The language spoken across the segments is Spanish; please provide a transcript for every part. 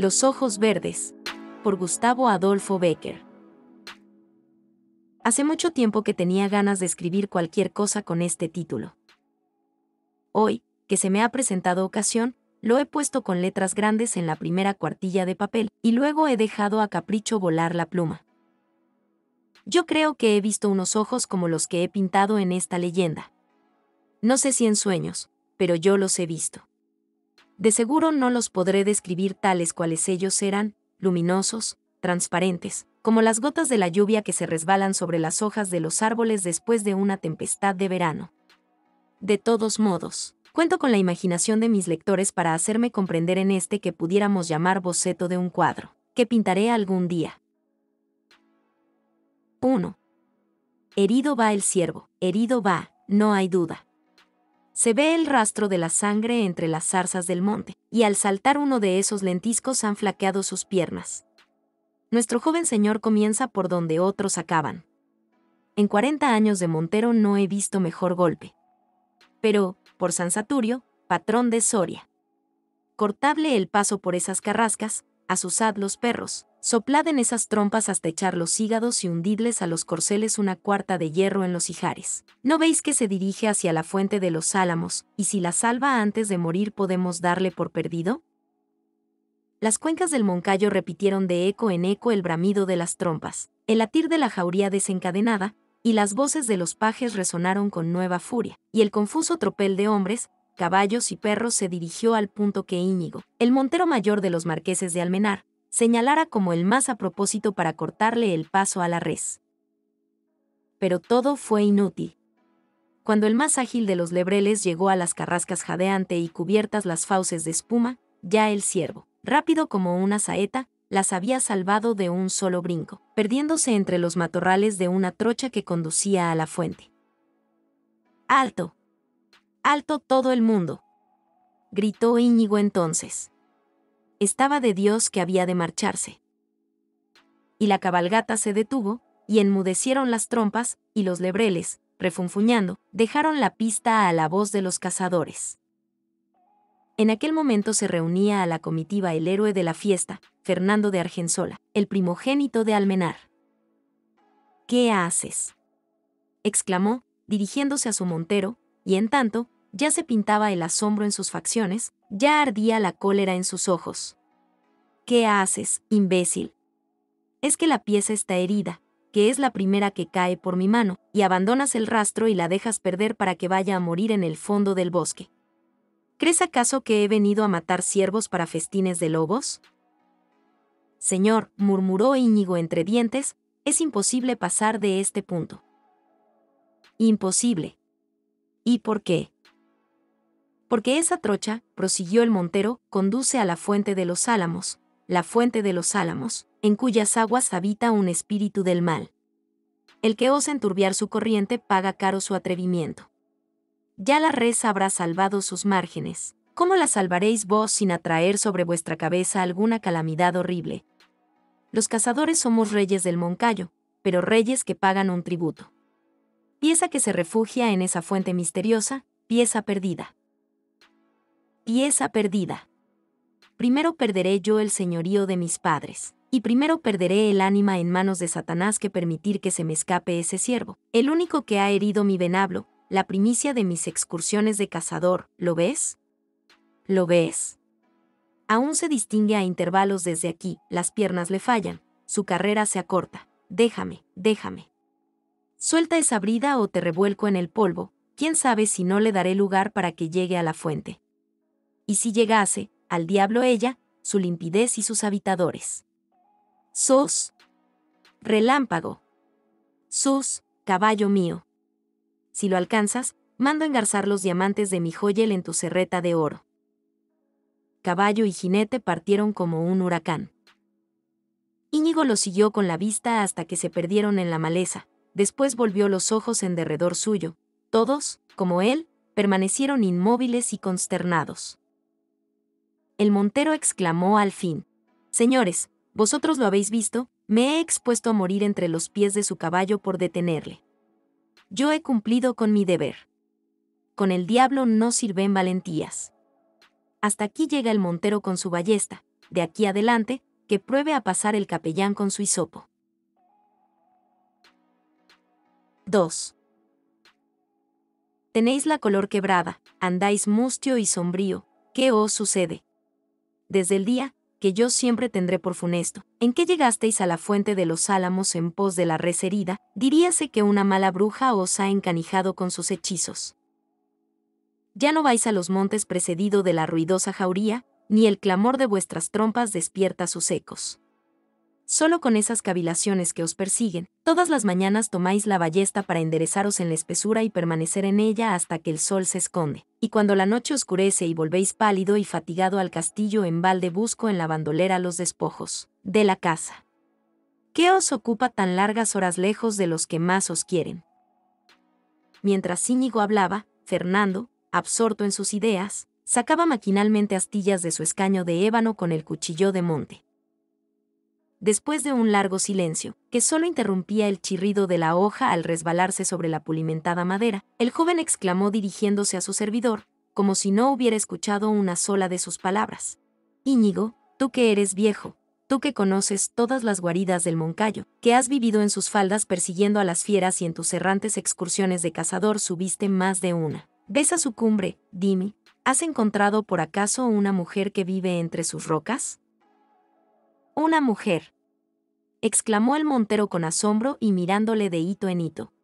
Los ojos verdes, por Gustavo Adolfo Becker. Hace mucho tiempo que tenía ganas de escribir cualquier cosa con este título. Hoy, que se me ha presentado ocasión, lo he puesto con letras grandes en la primera cuartilla de papel, y luego he dejado a capricho volar la pluma. Yo creo que he visto unos ojos como los que he pintado en esta leyenda. No sé si en sueños, pero yo los he visto. De seguro no los podré describir tales cuales ellos eran, luminosos, transparentes, como las gotas de la lluvia que se resbalan sobre las hojas de los árboles después de una tempestad de verano. De todos modos, cuento con la imaginación de mis lectores para hacerme comprender en este que pudiéramos llamar boceto de un cuadro, que pintaré algún día. 1. Herido va el ciervo, herido va, no hay duda. Se ve el rastro de la sangre entre las zarzas del monte, y al saltar uno de esos lentiscos han flaqueado sus piernas. Nuestro joven señor comienza por donde otros acaban. En 40 años de Montero no he visto mejor golpe. Pero, por San Saturio, patrón de Soria. Cortable el paso por esas carrascas, asusad los perros, soplad en esas trompas hasta echar los hígados y hundidles a los corceles una cuarta de hierro en los ijares. ¿No veis que se dirige hacia la fuente de los álamos, y si la salva antes de morir podemos darle por perdido? Las cuencas del Moncayo repitieron de eco en eco el bramido de las trompas, el latir de la jauría desencadenada, y las voces de los pajes resonaron con nueva furia, y el confuso tropel de hombres, caballos y perros se dirigió al punto que Íñigo, el montero mayor de los marqueses de Almenar, señalara como el más a propósito para cortarle el paso a la res. Pero todo fue inútil. Cuando el más ágil de los lebreles llegó a las carrascas jadeante y cubiertas las fauces de espuma, ya el ciervo, rápido como una saeta, las había salvado de un solo brinco, perdiéndose entre los matorrales de una trocha que conducía a la fuente. ¡Alto! Alto todo el mundo. Gritó Íñigo entonces. Estaba de Dios que había de marcharse. Y la cabalgata se detuvo, y enmudecieron las trompas, y los lebreles, refunfuñando, dejaron la pista a la voz de los cazadores. En aquel momento se reunía a la comitiva el héroe de la fiesta, Fernando de Argensola, el primogénito de Almenar. ¿Qué haces? exclamó, dirigiéndose a su montero, y en tanto, ya se pintaba el asombro en sus facciones, ya ardía la cólera en sus ojos. ¿Qué haces, imbécil? Es que la pieza está herida, que es la primera que cae por mi mano, y abandonas el rastro y la dejas perder para que vaya a morir en el fondo del bosque. ¿Crees acaso que he venido a matar ciervos para festines de lobos? Señor, murmuró Íñigo entre dientes, es imposible pasar de este punto. Imposible, ¿Y por qué? Porque esa trocha, prosiguió el montero, conduce a la fuente de los álamos, la fuente de los álamos, en cuyas aguas habita un espíritu del mal. El que osa enturbiar su corriente paga caro su atrevimiento. Ya la res habrá salvado sus márgenes. ¿Cómo la salvaréis vos sin atraer sobre vuestra cabeza alguna calamidad horrible? Los cazadores somos reyes del Moncayo, pero reyes que pagan un tributo pieza que se refugia en esa fuente misteriosa, pieza perdida. Pieza perdida. Primero perderé yo el señorío de mis padres, y primero perderé el ánima en manos de Satanás que permitir que se me escape ese siervo, el único que ha herido mi venablo, la primicia de mis excursiones de cazador, ¿lo ves? ¿Lo ves? Aún se distingue a intervalos desde aquí, las piernas le fallan, su carrera se acorta. Déjame, déjame. Suelta esa brida o te revuelco en el polvo, quién sabe si no le daré lugar para que llegue a la fuente. Y si llegase, al diablo ella, su limpidez y sus habitadores. Sos. Relámpago. Sus, caballo mío. Si lo alcanzas, mando engarzar los diamantes de mi joyel en tu serreta de oro. Caballo y jinete partieron como un huracán. Íñigo lo siguió con la vista hasta que se perdieron en la maleza, después volvió los ojos en derredor suyo. Todos, como él, permanecieron inmóviles y consternados. El montero exclamó al fin, Señores, vosotros lo habéis visto, me he expuesto a morir entre los pies de su caballo por detenerle. Yo he cumplido con mi deber. Con el diablo no sirven valentías. Hasta aquí llega el montero con su ballesta, de aquí adelante, que pruebe a pasar el capellán con su hisopo. 2. Tenéis la color quebrada, andáis mustio y sombrío, ¿qué os sucede? Desde el día, que yo siempre tendré por funesto, en que llegasteis a la fuente de los álamos en pos de la res herida, diríase que una mala bruja os ha encanijado con sus hechizos. Ya no vais a los montes precedido de la ruidosa jauría, ni el clamor de vuestras trompas despierta sus ecos. Solo con esas cavilaciones que os persiguen, todas las mañanas tomáis la ballesta para enderezaros en la espesura y permanecer en ella hasta que el sol se esconde, y cuando la noche oscurece y volvéis pálido y fatigado al castillo en balde busco en la bandolera los despojos de la casa. ¿Qué os ocupa tan largas horas lejos de los que más os quieren? Mientras Íñigo hablaba, Fernando, absorto en sus ideas, sacaba maquinalmente astillas de su escaño de ébano con el cuchillo de monte después de un largo silencio, que solo interrumpía el chirrido de la hoja al resbalarse sobre la pulimentada madera, el joven exclamó dirigiéndose a su servidor, como si no hubiera escuchado una sola de sus palabras. Íñigo, tú que eres viejo, tú que conoces todas las guaridas del Moncayo, que has vivido en sus faldas persiguiendo a las fieras y en tus errantes excursiones de cazador subiste más de una. Ves a su cumbre, dime, ¿has encontrado por acaso una mujer que vive entre sus rocas? Una mujer. exclamó el montero con asombro y mirándole de hito en hito.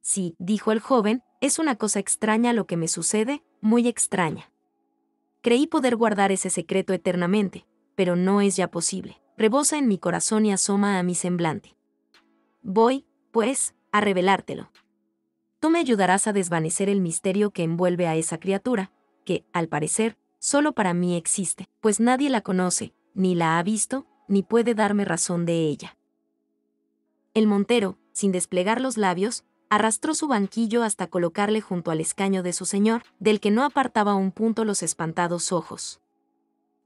Sí, dijo el joven, es una cosa extraña lo que me sucede, muy extraña. Creí poder guardar ese secreto eternamente, pero no es ya posible. Rebosa en mi corazón y asoma a mi semblante. Voy, pues, a revelártelo. Tú me ayudarás a desvanecer el misterio que envuelve a esa criatura, que, al parecer, solo para mí existe, pues nadie la conoce, ni la ha visto, ni puede darme razón de ella. El montero, sin desplegar los labios, arrastró su banquillo hasta colocarle junto al escaño de su señor, del que no apartaba un punto los espantados ojos.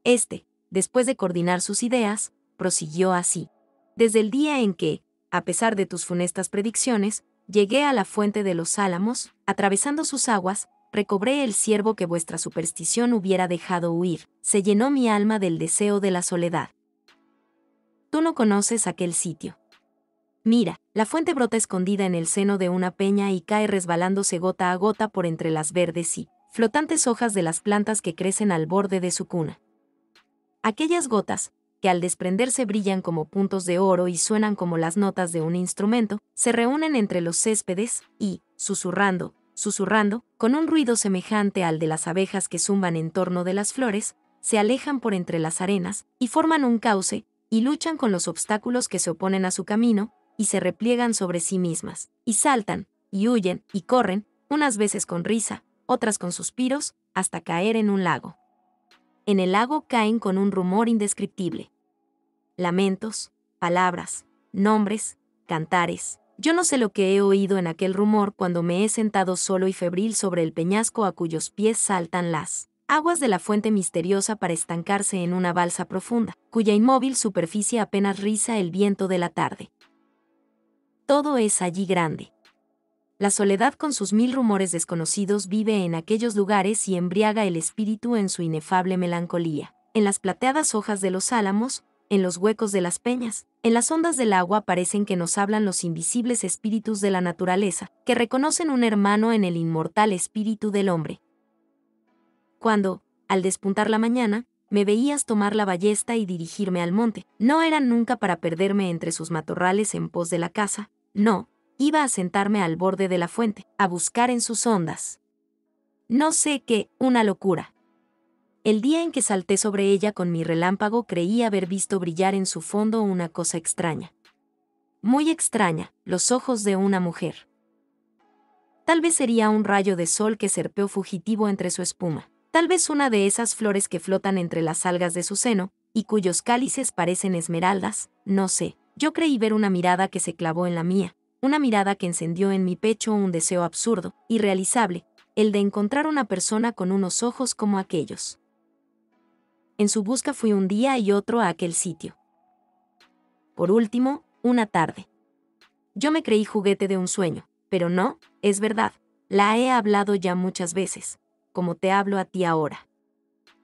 Este, después de coordinar sus ideas, prosiguió así. Desde el día en que, a pesar de tus funestas predicciones, llegué a la fuente de los álamos, atravesando sus aguas, recobré el siervo que vuestra superstición hubiera dejado huir, se llenó mi alma del deseo de la soledad. Tú no conoces aquel sitio. Mira, la fuente brota escondida en el seno de una peña y cae resbalándose gota a gota por entre las verdes y flotantes hojas de las plantas que crecen al borde de su cuna. Aquellas gotas, que al desprenderse brillan como puntos de oro y suenan como las notas de un instrumento, se reúnen entre los céspedes y, susurrando, susurrando, con un ruido semejante al de las abejas que zumban en torno de las flores, se alejan por entre las arenas, y forman un cauce, y luchan con los obstáculos que se oponen a su camino, y se repliegan sobre sí mismas, y saltan, y huyen, y corren, unas veces con risa, otras con suspiros, hasta caer en un lago. En el lago caen con un rumor indescriptible. Lamentos, palabras, nombres, cantares, yo no sé lo que he oído en aquel rumor cuando me he sentado solo y febril sobre el peñasco a cuyos pies saltan las aguas de la fuente misteriosa para estancarse en una balsa profunda, cuya inmóvil superficie apenas riza el viento de la tarde. Todo es allí grande. La soledad con sus mil rumores desconocidos vive en aquellos lugares y embriaga el espíritu en su inefable melancolía. En las plateadas hojas de los álamos, en los huecos de las peñas, en las ondas del agua parecen que nos hablan los invisibles espíritus de la naturaleza, que reconocen un hermano en el inmortal espíritu del hombre. Cuando, al despuntar la mañana, me veías tomar la ballesta y dirigirme al monte, no era nunca para perderme entre sus matorrales en pos de la casa, no, iba a sentarme al borde de la fuente, a buscar en sus ondas. No sé qué, una locura, el día en que salté sobre ella con mi relámpago creí haber visto brillar en su fondo una cosa extraña. Muy extraña, los ojos de una mujer. Tal vez sería un rayo de sol que serpeó fugitivo entre su espuma, tal vez una de esas flores que flotan entre las algas de su seno, y cuyos cálices parecen esmeraldas, no sé. Yo creí ver una mirada que se clavó en la mía, una mirada que encendió en mi pecho un deseo absurdo, irrealizable, el de encontrar una persona con unos ojos como aquellos. En su busca fui un día y otro a aquel sitio. Por último, una tarde. Yo me creí juguete de un sueño, pero no, es verdad, la he hablado ya muchas veces, como te hablo a ti ahora.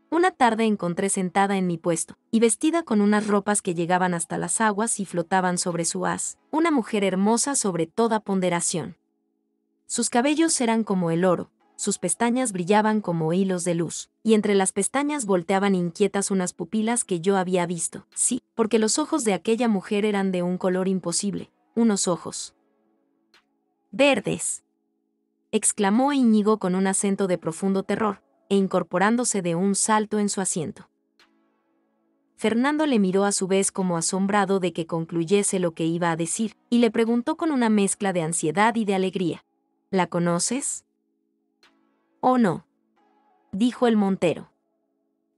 Una tarde encontré sentada en mi puesto, y vestida con unas ropas que llegaban hasta las aguas y flotaban sobre su haz, una mujer hermosa sobre toda ponderación. Sus cabellos eran como el oro, sus pestañas brillaban como hilos de luz, y entre las pestañas volteaban inquietas unas pupilas que yo había visto, sí, porque los ojos de aquella mujer eran de un color imposible, unos ojos verdes. exclamó Íñigo con un acento de profundo terror, e incorporándose de un salto en su asiento. Fernando le miró a su vez como asombrado de que concluyese lo que iba a decir, y le preguntó con una mezcla de ansiedad y de alegría. ¿La conoces? ¿O no? dijo el montero.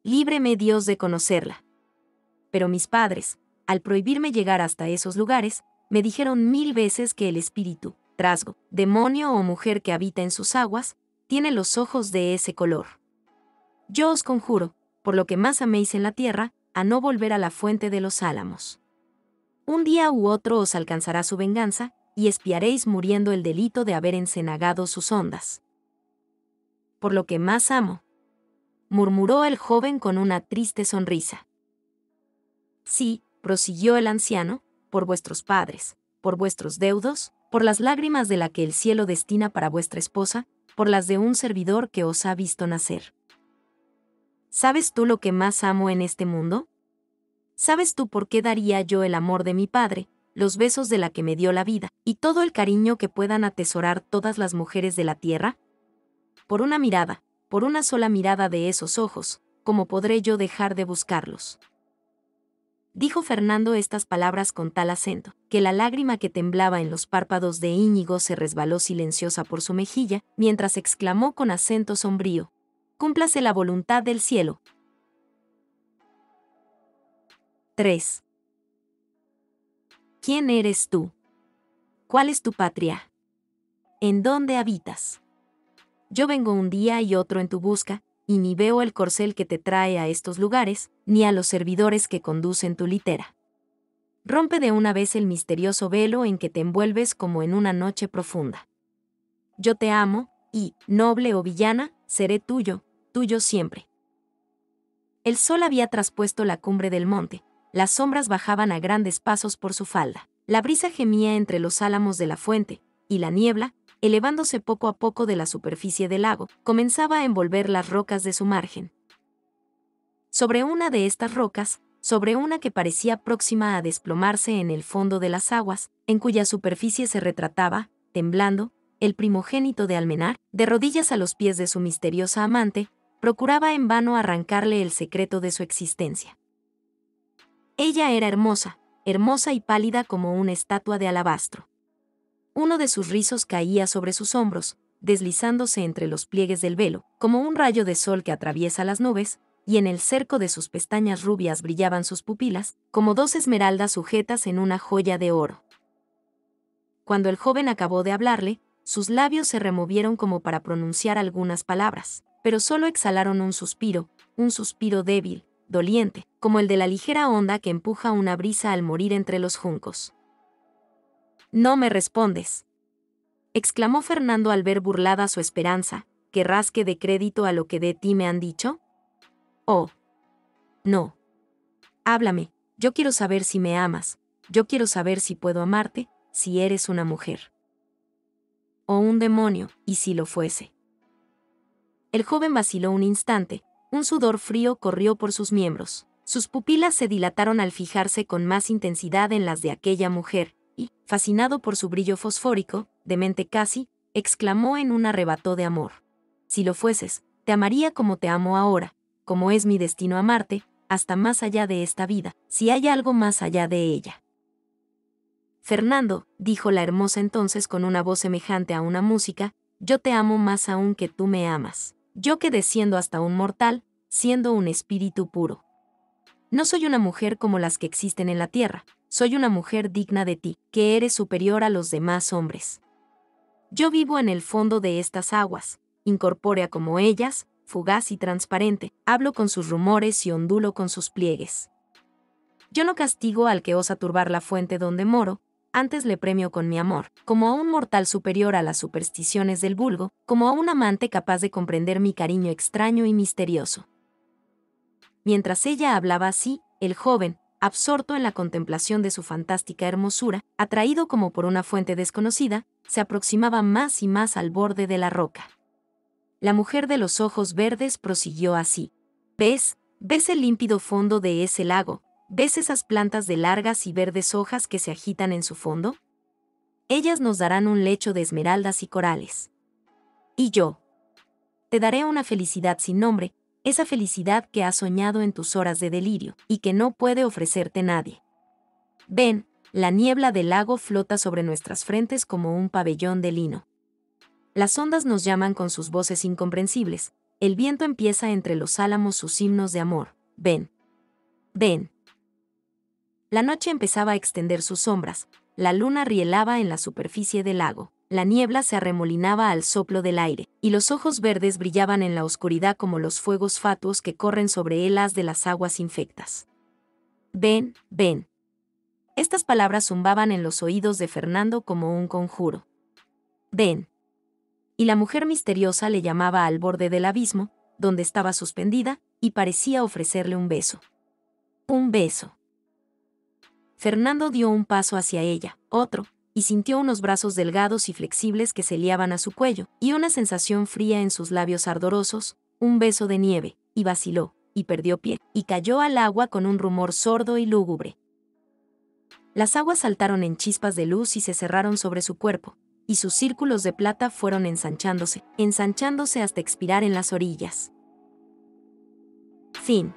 Líbreme Dios de conocerla. Pero mis padres, al prohibirme llegar hasta esos lugares, me dijeron mil veces que el espíritu, trasgo, demonio o mujer que habita en sus aguas, tiene los ojos de ese color. Yo os conjuro, por lo que más améis en la tierra, a no volver a la fuente de los álamos. Un día u otro os alcanzará su venganza, y espiaréis muriendo el delito de haber encenagado sus ondas. Por lo que más amo, murmuró el joven con una triste sonrisa. Sí, prosiguió el anciano, por vuestros padres, por vuestros deudos, por las lágrimas de la que el cielo destina para vuestra esposa, por las de un servidor que os ha visto nacer. ¿Sabes tú lo que más amo en este mundo? ¿Sabes tú por qué daría yo el amor de mi padre, los besos de la que me dio la vida, y todo el cariño que puedan atesorar todas las mujeres de la tierra? Por una mirada, por una sola mirada de esos ojos, ¿cómo podré yo dejar de buscarlos? Dijo Fernando estas palabras con tal acento, que la lágrima que temblaba en los párpados de Íñigo se resbaló silenciosa por su mejilla, mientras exclamó con acento sombrío, Cúmplase la voluntad del cielo. 3. ¿Quién eres tú? ¿Cuál es tu patria? ¿En dónde habitas? Yo vengo un día y otro en tu busca, y ni veo el corcel que te trae a estos lugares, ni a los servidores que conducen tu litera. Rompe de una vez el misterioso velo en que te envuelves como en una noche profunda. Yo te amo, y, noble o villana, seré tuyo, tuyo siempre. El sol había traspuesto la cumbre del monte, las sombras bajaban a grandes pasos por su falda, la brisa gemía entre los álamos de la fuente, y la niebla, elevándose poco a poco de la superficie del lago, comenzaba a envolver las rocas de su margen. Sobre una de estas rocas, sobre una que parecía próxima a desplomarse en el fondo de las aguas, en cuya superficie se retrataba, temblando, el primogénito de Almenar, de rodillas a los pies de su misteriosa amante, procuraba en vano arrancarle el secreto de su existencia. Ella era hermosa, hermosa y pálida como una estatua de alabastro. Uno de sus rizos caía sobre sus hombros, deslizándose entre los pliegues del velo, como un rayo de sol que atraviesa las nubes, y en el cerco de sus pestañas rubias brillaban sus pupilas, como dos esmeraldas sujetas en una joya de oro. Cuando el joven acabó de hablarle, sus labios se removieron como para pronunciar algunas palabras, pero solo exhalaron un suspiro, un suspiro débil, doliente, como el de la ligera onda que empuja una brisa al morir entre los juncos. No me respondes. exclamó Fernando al ver burlada su esperanza, ¿querrás que dé crédito a lo que de ti me han dicho? Oh. No. Háblame, yo quiero saber si me amas, yo quiero saber si puedo amarte, si eres una mujer. O un demonio, y si lo fuese. El joven vaciló un instante, un sudor frío corrió por sus miembros, sus pupilas se dilataron al fijarse con más intensidad en las de aquella mujer, y, fascinado por su brillo fosfórico, demente casi, exclamó en un arrebato de amor. Si lo fueses, te amaría como te amo ahora, como es mi destino amarte, hasta más allá de esta vida, si hay algo más allá de ella. Fernando, dijo la hermosa entonces con una voz semejante a una música, yo te amo más aún que tú me amas, yo que desciendo hasta un mortal, siendo un espíritu puro. No soy una mujer como las que existen en la tierra, soy una mujer digna de ti, que eres superior a los demás hombres. Yo vivo en el fondo de estas aguas, incorpórea como ellas, fugaz y transparente, hablo con sus rumores y ondulo con sus pliegues. Yo no castigo al que osa turbar la fuente donde moro, antes le premio con mi amor, como a un mortal superior a las supersticiones del vulgo, como a un amante capaz de comprender mi cariño extraño y misterioso. Mientras ella hablaba así, el joven, absorto en la contemplación de su fantástica hermosura, atraído como por una fuente desconocida, se aproximaba más y más al borde de la roca. La mujer de los ojos verdes prosiguió así. ¿Ves? ¿Ves el límpido fondo de ese lago? ¿Ves esas plantas de largas y verdes hojas que se agitan en su fondo? Ellas nos darán un lecho de esmeraldas y corales. Y yo. Te daré una felicidad sin nombre, esa felicidad que has soñado en tus horas de delirio y que no puede ofrecerte nadie. Ven, la niebla del lago flota sobre nuestras frentes como un pabellón de lino. Las ondas nos llaman con sus voces incomprensibles, el viento empieza entre los álamos sus himnos de amor. Ven. Ven. La noche empezaba a extender sus sombras, la luna rielaba en la superficie del lago, la niebla se arremolinaba al soplo del aire, y los ojos verdes brillaban en la oscuridad como los fuegos fatuos que corren sobre elas de las aguas infectas. Ven, ven. Estas palabras zumbaban en los oídos de Fernando como un conjuro. Ven. Y la mujer misteriosa le llamaba al borde del abismo, donde estaba suspendida, y parecía ofrecerle un beso. Un beso. Fernando dio un paso hacia ella, otro, y sintió unos brazos delgados y flexibles que se liaban a su cuello, y una sensación fría en sus labios ardorosos, un beso de nieve, y vaciló, y perdió pie, y cayó al agua con un rumor sordo y lúgubre. Las aguas saltaron en chispas de luz y se cerraron sobre su cuerpo, y sus círculos de plata fueron ensanchándose, ensanchándose hasta expirar en las orillas. Fin.